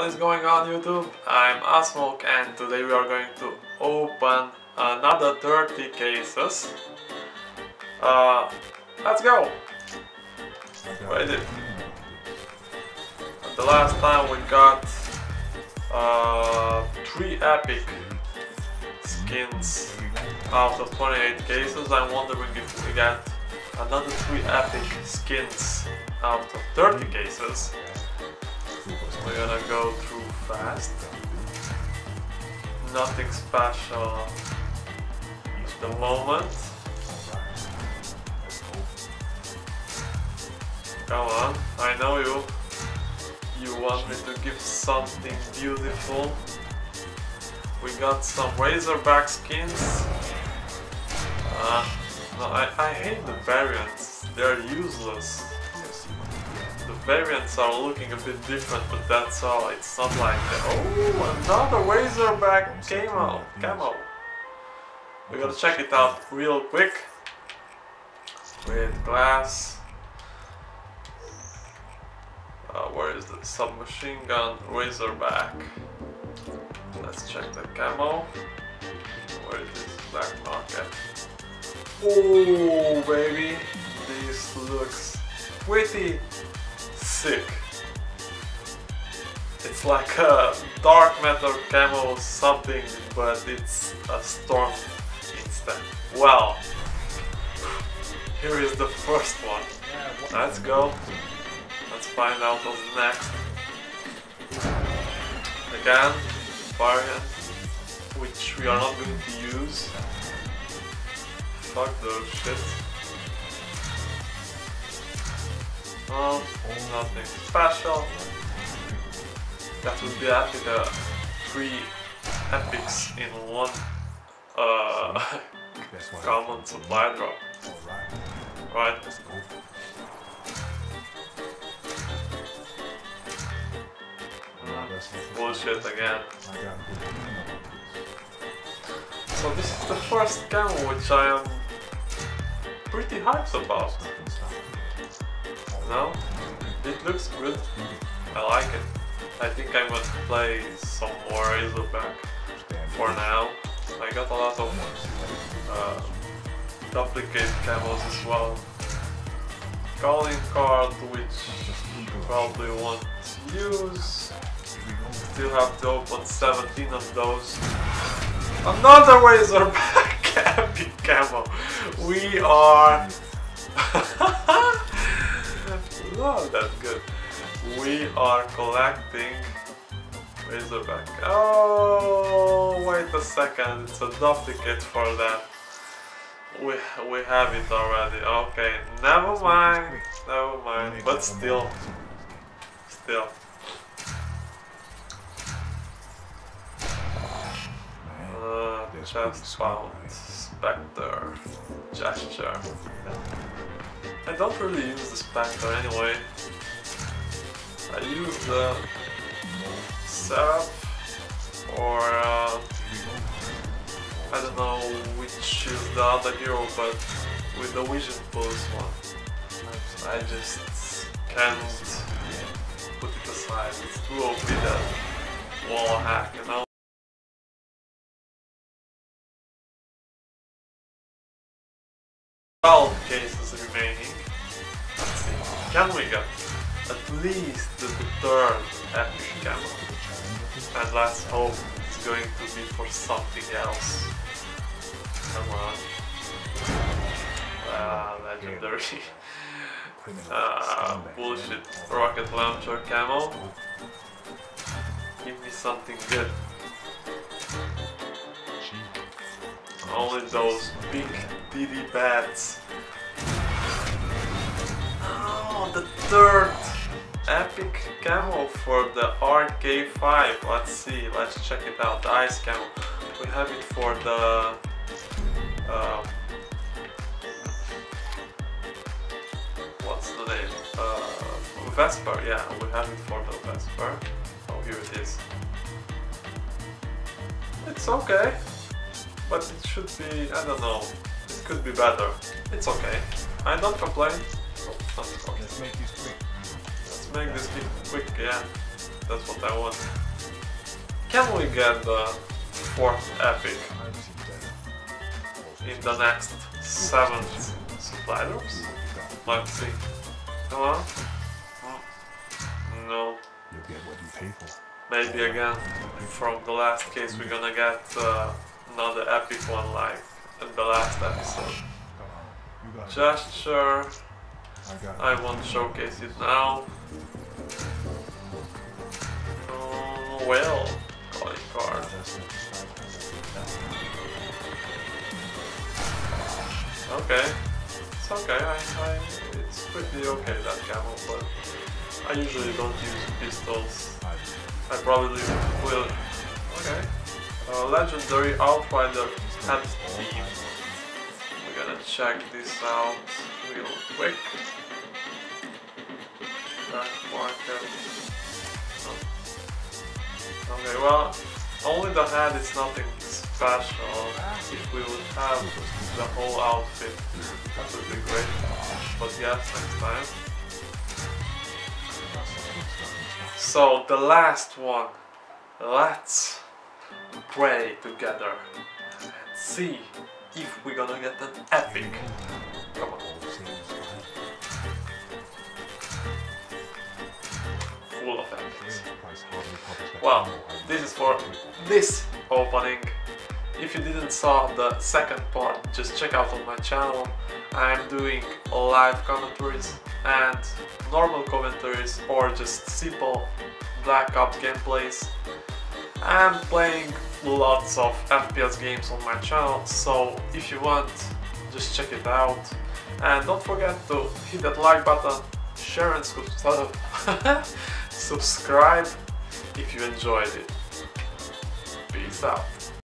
What is going on YouTube? I'm Asmok and today we are going to open another 30 cases. Uh, let's go! Ready? The last time we got uh, 3 epic skins out of 28 cases. I'm wondering if we get another 3 epic skins out of 30 cases. We're gonna go through fast. Nothing special at the moment. Come on, I know you. You want me to give something beautiful. We got some Razorback skins. Uh, no, I, I hate the variants. They're useless variants are looking a bit different, but that's all. It's not like the, oh, another Razorback camo. Camo. We gotta check it out real quick. With glass. Uh, where is the submachine gun Razorback? Let's check the camo. Where is this black market? Oh, baby, this looks pretty sick. It's like a dark matter camo something, but it's a storm instead. Well, here is the first one. Let's go. Let's find out what's next. Again, variant, which we are not going to use. Fuck those shit. No, nothing special. That would be epic, uh, three epics in one uh, common supply drop. Right. bullshit again. So this is the first camo which I am pretty hyped about. No? It looks good. I like it. I think I'm to play some more Razorback for now. I got a lot of uh, duplicate camos as well. Calling card which probably won't use. Still have to open 17 of those. Another Razorback epic camo. We are Oh, that's good. We are collecting Razorback. Oh, wait a second. It's a duplicate for that. We, we have it already. Okay, never mind. Never mind. But still. Still. Uh, chest found. Spectre. Gesture. I don't really use the Spectre anyway. I use the Seraph or uh, I don't know which is the other hero, but with the Vision Pulse one. I just can't put it aside. It's too OP that wall hack, you know? Cases remaining. Can we get at least the third epic camo? And let's hope it's going to be for something else. Come on. Ah, legendary. ah, bullshit. Rocket launcher camo. Give me something good. Only those big DD bats. The third epic camo for the RK5. Let's see, let's check it out. The ice camo. We have it for the uh, what's the name? Uh, Vesper. Yeah, we have it for the Vesper. Oh, here it is. It's okay. But it should be, I don't know, it could be better. It's okay. I don't complain. Let's make this quick. Let's make this quick, yeah. That's what I want. Can we get the fourth epic in the next seven supply drops? Let's see. Come on. No. You'll get what you pay for. Maybe again, from the last case we're gonna get uh, another epic one like in the last episode. Gesture. I won't showcase it now. Oh, well, calling card. Okay, it's okay. I, I, it's pretty okay that camo, but I usually don't use pistols. I probably will. Okay. Uh, legendary Outrider Head Team. Check this out real quick. Market. Oh. Okay, well, only the head is nothing special. Ah. If we would have the whole outfit, that would be great. But yes, next time. So the last one. Let's pray together and see if we're gonna get that epic. Come on. Full of epics. Well, this is for this opening. If you didn't saw the second part, just check out on my channel. I'm doing live commentaries and normal commentaries or just simple Black Ops gameplays. I'm playing lots of FPS games on my channel, so if you want, just check it out. And don't forget to hit that like button, share and subscribe if you enjoyed it. Peace out.